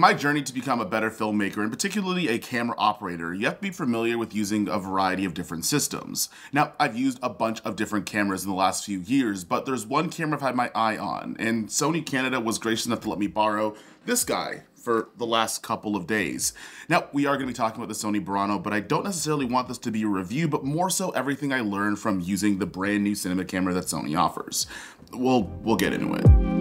In my journey to become a better filmmaker, and particularly a camera operator, you have to be familiar with using a variety of different systems. Now, I've used a bunch of different cameras in the last few years, but there's one camera I've had my eye on, and Sony Canada was gracious enough to let me borrow this guy for the last couple of days. Now, we are going to be talking about the Sony Burano, but I don't necessarily want this to be a review, but more so everything I learned from using the brand new cinema camera that Sony offers. We'll, we'll get into it.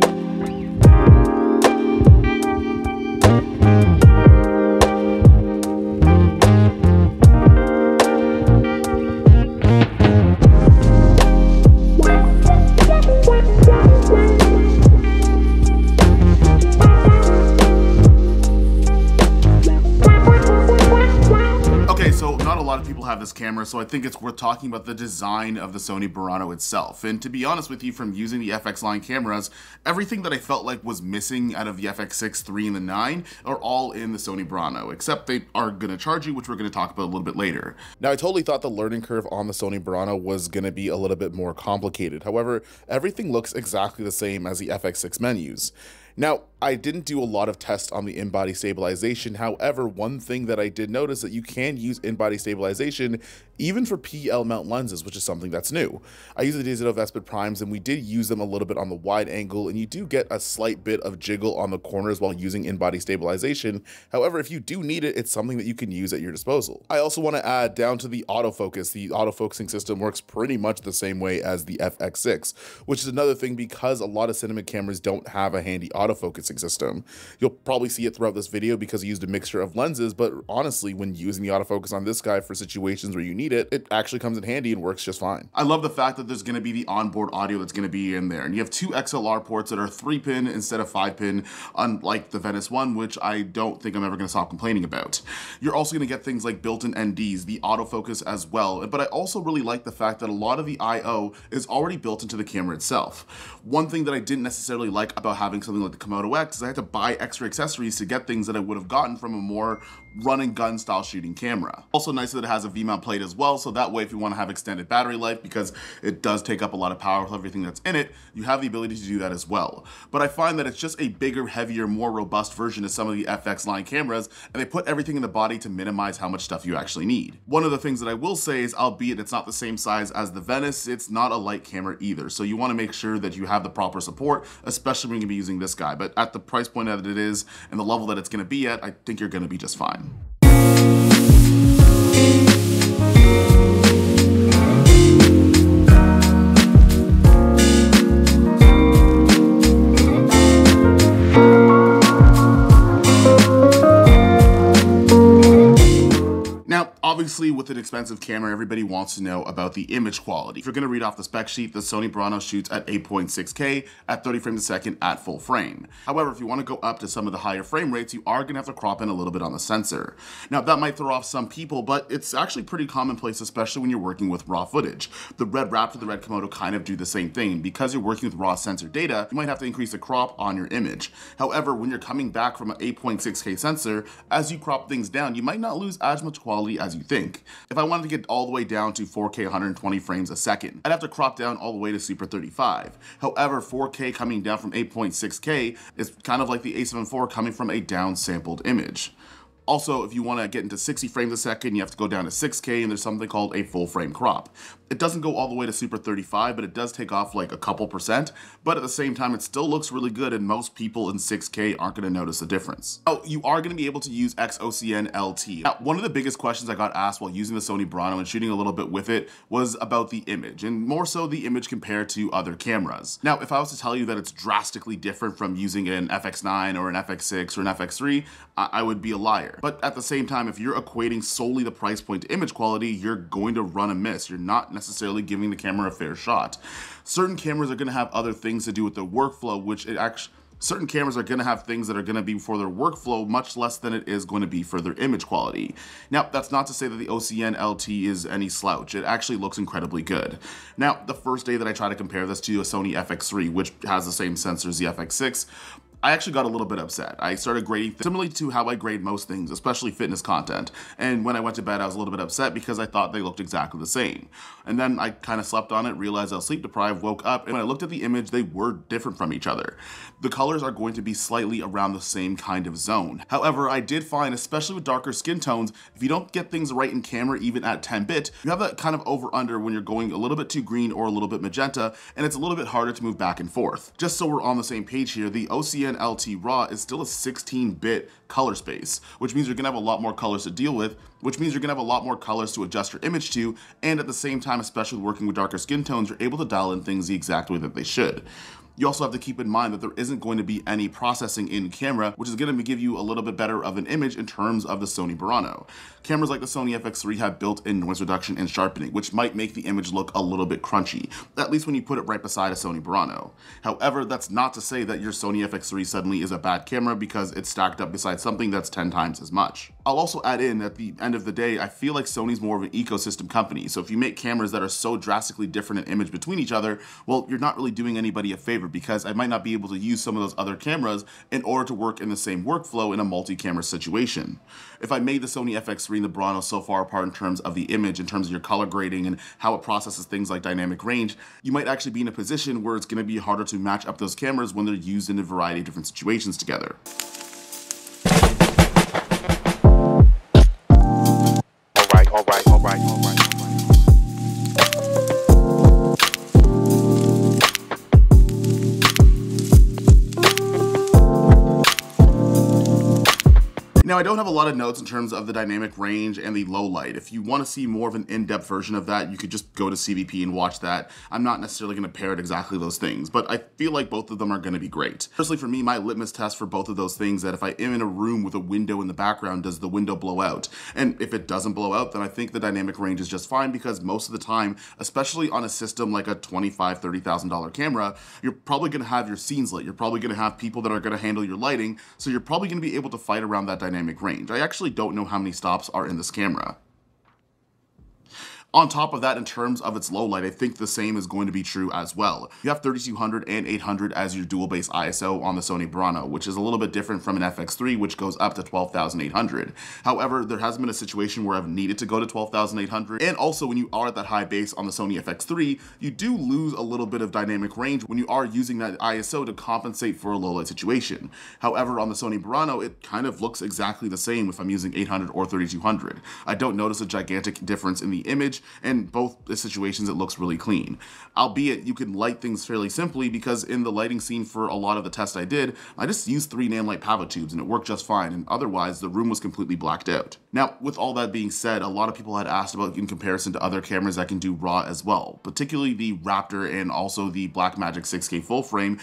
Camera, so I think it's worth talking about the design of the Sony Burano itself. And to be honest with you, from using the FX line cameras, everything that I felt like was missing out of the FX6, 3, and the 9 are all in the Sony Burano, except they are going to charge you, which we're going to talk about a little bit later. Now, I totally thought the learning curve on the Sony Burano was going to be a little bit more complicated. However, everything looks exactly the same as the FX6 menus. Now, I didn't do a lot of tests on the in-body stabilization. However, one thing that I did notice that you can use in-body stabilization even for PL mount lenses, which is something that's new. I use the Digital Vespid Primes and we did use them a little bit on the wide angle and you do get a slight bit of jiggle on the corners while using in-body stabilization. However, if you do need it, it's something that you can use at your disposal. I also want to add down to the autofocus. The autofocusing system works pretty much the same way as the FX6, which is another thing because a lot of cinema cameras don't have a handy autofocusing system. You'll probably see it throughout this video because I used a mixture of lenses, but honestly, when using the autofocus on this guy for situations where you need it, it actually comes in handy and works just fine. I love the fact that there's gonna be the onboard audio that's gonna be in there. And you have two XLR ports that are three pin instead of five pin, unlike the Venice one, which I don't think I'm ever gonna stop complaining about. You're also gonna get things like built-in NDs, the autofocus as well. But I also really like the fact that a lot of the IO is already built into the camera itself. One thing that I didn't necessarily like about having something like the Komodo X is I had to buy extra accessories to get things that I would have gotten from a more run and gun style shooting camera. Also nice that it has a V-mount plate as well, so that way if you want to have extended battery life, because it does take up a lot of power with everything that's in it, you have the ability to do that as well. But I find that it's just a bigger, heavier, more robust version of some of the FX line cameras, and they put everything in the body to minimize how much stuff you actually need. One of the things that I will say is, albeit it's not the same size as the Venice, it's not a light camera either. So you want to make sure that you have the proper support, especially when you're to be using this guy. But at the price point that it is and the level that it's going to be at, I think you're going to be just fine. bạn. Obviously, with an expensive camera, everybody wants to know about the image quality. If you're gonna read off the spec sheet, the Sony Burano shoots at 8.6K at 30 frames a second at full frame. However, if you wanna go up to some of the higher frame rates, you are gonna have to crop in a little bit on the sensor. Now, that might throw off some people, but it's actually pretty commonplace, especially when you're working with raw footage. The Red Raptor, the Red Komodo kind of do the same thing. Because you're working with raw sensor data, you might have to increase the crop on your image. However, when you're coming back from an 8.6K sensor, as you crop things down, you might not lose as much quality as you think. If I wanted to get all the way down to 4K 120 frames a second, I'd have to crop down all the way to Super 35. However, 4K coming down from 8.6K is kind of like the a7 IV coming from a downsampled image. Also, if you want to get into 60 frames a second, you have to go down to 6K and there's something called a full frame crop. It doesn't go all the way to Super 35, but it does take off like a couple percent. But at the same time, it still looks really good and most people in 6K aren't going to notice a difference. Oh, you are to be able to use XOCN LT. Now, one of the biggest questions I got asked while using the Sony Burano and shooting a little bit with it was about the image, and more so the image compared to other cameras. Now, if I was to tell you that it's drastically different from using an FX9 or an FX6 or an FX3, I, I would be a liar. But at the same time, if you're equating solely the price point to image quality, you're going to run a miss. You're not necessarily giving the camera a fair shot. Certain cameras are gonna have other things to do with the workflow, which it actually certain cameras are going to have things that are going to be for their workflow much less than it is going to be for their image quality. Now, that's not to say that the OCN LT is any slouch. It actually looks incredibly good. Now, the first day that I try to compare this to a Sony FX3, which has the same sensor as the FX6, I actually got a little bit upset. I started grading similarly to how I grade most things, especially fitness content. And when I went to bed, I was a little bit upset because I thought they looked exactly the same. And then I kind of slept on it, realized I was sleep deprived, woke up, and when I looked at the image, they were different from each other. The colors are going to be slightly around the same kind of zone. However, I did find, especially with darker skin tones, if you don't get things right in camera, even at 10 bit, you have that kind of over under when you're going a little bit too green or a little bit magenta, and it's a little bit harder to move back and forth. Just so we're on the same page here, the OCN LT RAW is still a 16-bit color space, which means you're gonna have a lot more colors to deal with, which means you're gonna have a lot more colors to adjust your image to, and at the same time, especially working with darker skin tones, you're able to dial in things the exact way that they should. You also have to keep in mind that there isn't going to be any processing in camera, which is going to give you a little bit better of an image in terms of the Sony Burano. Cameras like the Sony FX3 have built-in noise reduction and sharpening, which might make the image look a little bit crunchy, at least when you put it right beside a Sony Burano. However, that's not to say that your Sony FX3 suddenly is a bad camera because it's stacked up beside something that's 10 times as much. I'll also add in at the end of the day, I feel like Sony's more of an ecosystem company. So if you make cameras that are so drastically different in image between each other, well, you're not really doing anybody a favor because I might not be able to use some of those other cameras in order to work in the same workflow in a multi-camera situation. If I made the Sony FX3 and the Burano so far apart in terms of the image, in terms of your color grading and how it processes things like dynamic range, you might actually be in a position where it's gonna be harder to match up those cameras when they're used in a variety of different situations together. I don't have a lot of notes in terms of the dynamic range and the low light. If you want to see more of an in-depth version of that, you could just go to CVP and watch that. I'm not necessarily going to parrot exactly those things, but I feel like both of them are going to be great. Personally, for me, my litmus test for both of those things that if I am in a room with a window in the background, does the window blow out? And if it doesn't blow out, then I think the dynamic range is just fine because most of the time, especially on a system like a $25,000, $30,000 camera, you're probably going to have your scenes lit. You're probably going to have people that are going to handle your lighting, so you're probably going to be able to fight around that dynamic dynamic range. I actually don't know how many stops are in this camera. On top of that, in terms of its low light, I think the same is going to be true as well. You have 3200 and 800 as your dual base ISO on the Sony Burano, which is a little bit different from an FX3, which goes up to 12,800. However, there hasn't been a situation where I've needed to go to 12,800, and also when you are at that high base on the Sony FX3, you do lose a little bit of dynamic range when you are using that ISO to compensate for a low light situation. However, on the Sony Burano, it kind of looks exactly the same if I'm using 800 or 3200. I don't notice a gigantic difference in the image, in both the situations it looks really clean. Albeit you can light things fairly simply because in the lighting scene for a lot of the tests I did, I just used three Nanlite Pavo tubes and it worked just fine and otherwise the room was completely blacked out. Now with all that being said, a lot of people had asked about in comparison to other cameras that can do RAW as well, particularly the Raptor and also the Blackmagic 6K full frame,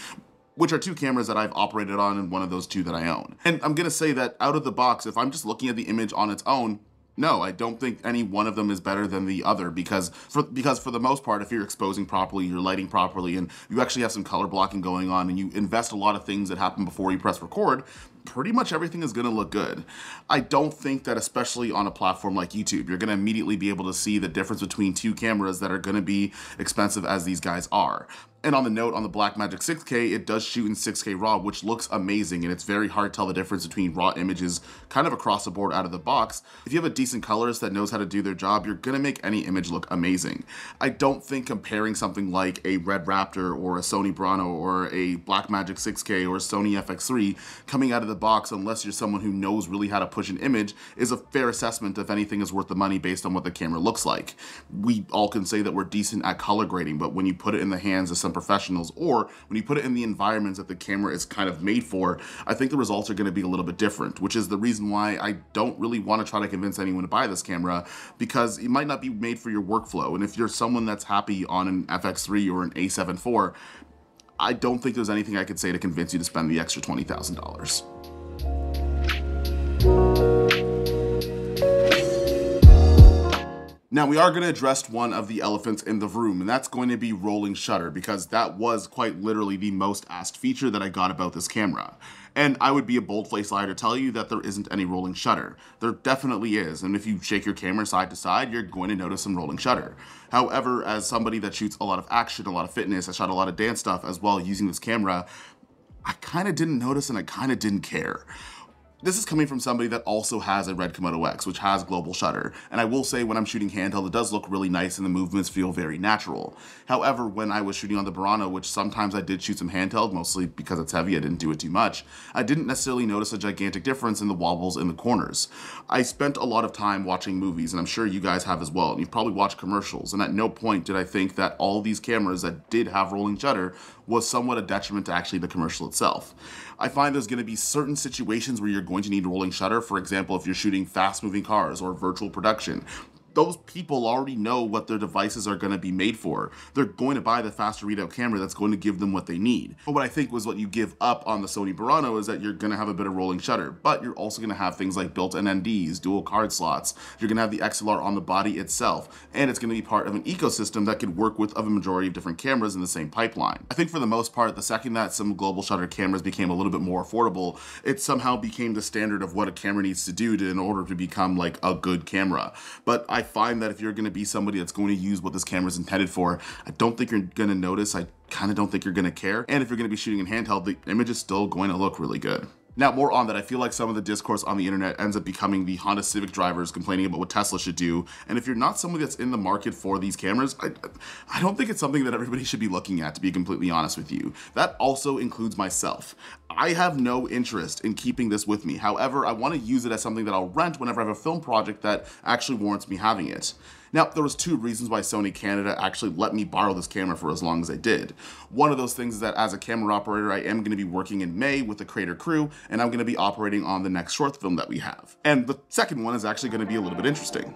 which are two cameras that I've operated on and one of those two that I own. And I'm gonna say that out of the box, if I'm just looking at the image on its own, no, I don't think any one of them is better than the other because for because for the most part, if you're exposing properly, you're lighting properly, and you actually have some color blocking going on, and you invest a lot of things that happen before you press record, pretty much everything is gonna look good. I don't think that especially on a platform like YouTube, you're gonna immediately be able to see the difference between two cameras that are gonna be expensive as these guys are. And on the note, on the Blackmagic 6K, it does shoot in 6K RAW, which looks amazing, and it's very hard to tell the difference between RAW images kind of across the board out of the box. If you have a decent colorist that knows how to do their job, you're gonna make any image look amazing. I don't think comparing something like a Red Raptor or a Sony Burano or a Blackmagic 6K or a Sony FX3 coming out of the box, unless you're someone who knows really how to push an image, is a fair assessment if anything is worth the money based on what the camera looks like. We all can say that we're decent at color grading, but when you put it in the hands of some professionals or when you put it in the environments that the camera is kind of made for, I think the results are going to be a little bit different, which is the reason why I don't really want to try to convince anyone to buy this camera because it might not be made for your workflow. And if you're someone that's happy on an FX3 or an A7 IV, I don't think there's anything I could say to convince you to spend the extra $20,000. Now we are going to address one of the elephants in the room and that's going to be rolling shutter because that was quite literally the most asked feature that I got about this camera. And I would be a bold-faced liar to tell you that there isn't any rolling shutter. There definitely is, and if you shake your camera side to side, you're going to notice some rolling shutter. However, as somebody that shoots a lot of action, a lot of fitness, I shot a lot of dance stuff as well using this camera, I kind of didn't notice and I kind of didn't care. This is coming from somebody that also has a Red Komodo X, which has global shutter. And I will say when I'm shooting handheld, it does look really nice and the movements feel very natural. However, when I was shooting on the Burano, which sometimes I did shoot some handheld, mostly because it's heavy, I didn't do it too much, I didn't necessarily notice a gigantic difference in the wobbles in the corners. I spent a lot of time watching movies, and I'm sure you guys have as well, and you've probably watched commercials, and at no point did I think that all these cameras that did have rolling shutter was somewhat a detriment to actually the commercial itself. I find there's going to be certain situations where you're going to need rolling shutter. For example, if you're shooting fast moving cars or virtual production, those people already know what their devices are going to be made for. They're going to buy the faster readout camera that's going to give them what they need. But what I think was what you give up on the Sony Burano is that you're going to have a bit of rolling shutter, but you're also going to have things like built-in NDs, dual card slots. You're going to have the XLR on the body itself, and it's going to be part of an ecosystem that could work with a majority of different cameras in the same pipeline. I think for the most part, the second that some global shutter cameras became a little bit more affordable, it somehow became the standard of what a camera needs to do to, in order to become like a good camera. But I find that if you're going to be somebody that's going to use what this camera is intended for, I don't think you're to notice. I kind of don't think you're to care. And if you're to be shooting in handheld, the image is still going to look really good. Now, more on that, I feel like some of the discourse on the internet ends up becoming the Honda Civic drivers complaining about what Tesla should do. And if you're not somebody that's in the market for these cameras, I, I don't think it's something that everybody should be looking at, to be completely honest with you. That also includes myself. I have no interest in keeping this with me. However, I want to use it as something that I'll rent whenever I have a film project that actually warrants me having it. Now, there was two reasons why Sony Canada actually let me borrow this camera for as long as they did. One of those things is that as a camera operator, I am going to be working in May with the Creator Crew, and I'm going to be operating on the next short film that we have. And the second one is actually going to be a little bit interesting.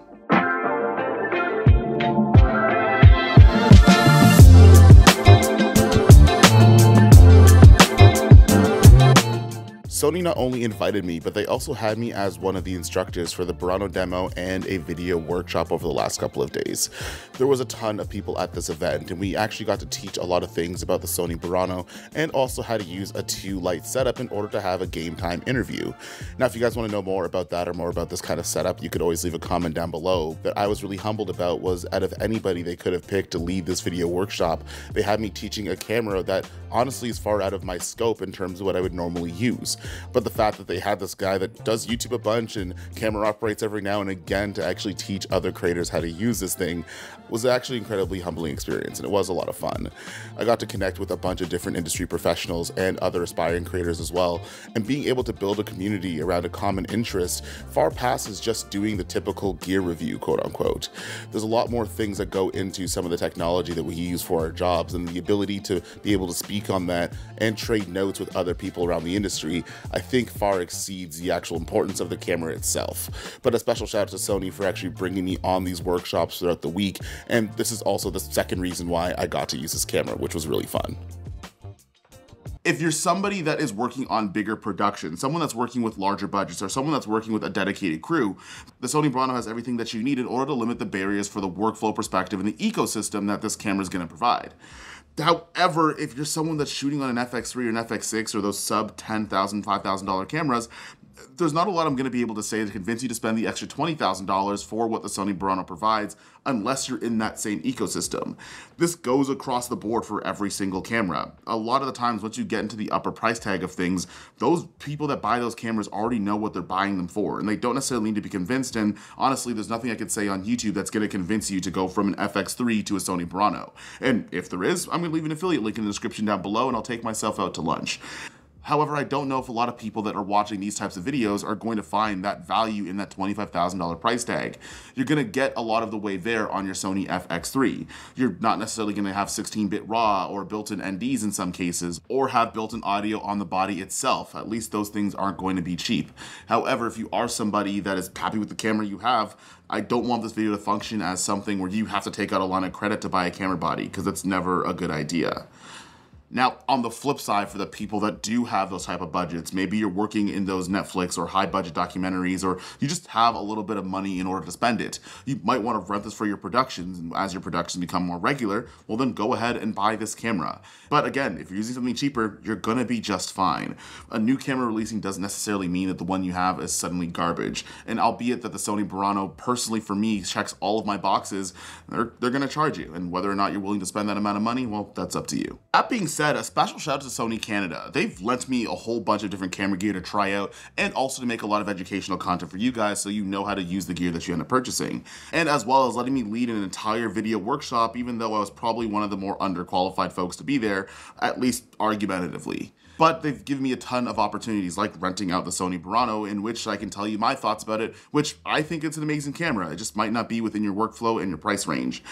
Sony not only invited me, but they also had me as one of the instructors for the Burano demo and a video workshop over the last couple of days. There was a ton of people at this event, and we actually got to teach a lot of things about the Sony Burano and also how to use a two light setup in order to have a game time interview. Now, if you guys want to know more about that or more about this kind of setup, you could always leave a comment down below. But I was really humbled about was out of anybody they could have picked to lead this video workshop, they had me teaching a camera that honestly is far out of my scope in terms of what I would normally use. But the fact that they had this guy that does YouTube a bunch and camera operates every now and again to actually teach other creators how to use this thing was actually incredibly humbling experience and it was a lot of fun. I got to connect with a bunch of different industry professionals and other aspiring creators as well, and being able to build a community around a common interest far passes just doing the typical gear review, quote unquote. There's a lot more things that go into some of the technology that we use for our jobs, and the ability to be able to speak on that and trade notes with other people around the industry, I think far exceeds the actual importance of the camera itself. But a special shout out to Sony for actually bringing me on these workshops throughout the week and this is also the second reason why I got to use this camera, which was really fun if you're somebody that is working on bigger productions, someone that's working with larger budgets, or someone that's working with a dedicated crew, the Sony Burano has everything that you need in order to limit the barriers for the workflow perspective and the ecosystem that this camera is going to provide. However, if you're someone that's shooting on an FX3 or an FX6 or those sub $10,000, $5,000 cameras, there's not a lot I'm going to be able to say to convince you to spend the extra $20,000 for what the Sony Burano provides unless you're in that same ecosystem. This goes across the board for every single camera. A lot of the times once you get into the upper price tag of things, those people that buy those cameras already know what they're buying them for and they don't necessarily need to be convinced and honestly there's nothing I could say on YouTube that's going to convince you to go from an FX3 to a Sony Burano. And if there is, I'm going to leave an affiliate link in the description down below and I'll take myself out to lunch. However, I don't know if a lot of people that are watching these types of videos are going to find that value in that $25,000 price tag. You're going to get a lot of the way there on your Sony FX3. You're not necessarily going to have 16-bit RAW or built-in NDs in some cases, or have built-in audio on the body itself. At least those things aren't going to be cheap. However, if you are somebody that is happy with the camera you have, I don't want this video to function as something where you have to take out a line of credit to buy a camera body, because it's never a good idea. Now, on the flip side, for the people that do have those type of budgets, maybe you're working in those Netflix or high budget documentaries, or you just have a little bit of money in order to spend it. You might want to rent this for your productions, and as your productions become more regular, well then go ahead and buy this camera. But again, if you're using something cheaper, you're gonna be just fine. A new camera releasing doesn't necessarily mean that the one you have is suddenly garbage. And albeit that the Sony Burano, personally for me, checks all of my boxes, they're, they're gonna charge you. And whether or not you're willing to spend that amount of money, well, that's up to you. That being said, said, a special shout out to Sony Canada. They've lent me a whole bunch of different camera gear to try out and also to make a lot of educational content for you guys so you know how to use the gear that you end up purchasing. And as well as letting me lead an entire video workshop, even though I was probably one of the more underqualified folks to be there, at least argumentatively but they've given me a ton of opportunities like renting out the Sony Burano in which I can tell you my thoughts about it, which I think it's an amazing camera. It just might not be within your workflow and your price range.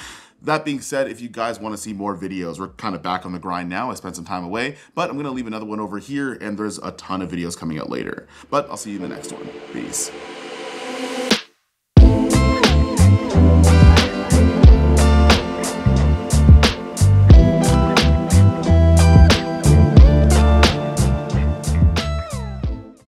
That being said, if you guys want to see more videos, we're kind of back on the grind now. I spent some time away, but I'm going to leave another one over here and there's a ton of videos coming out later. But I'll see you in the next one. Peace.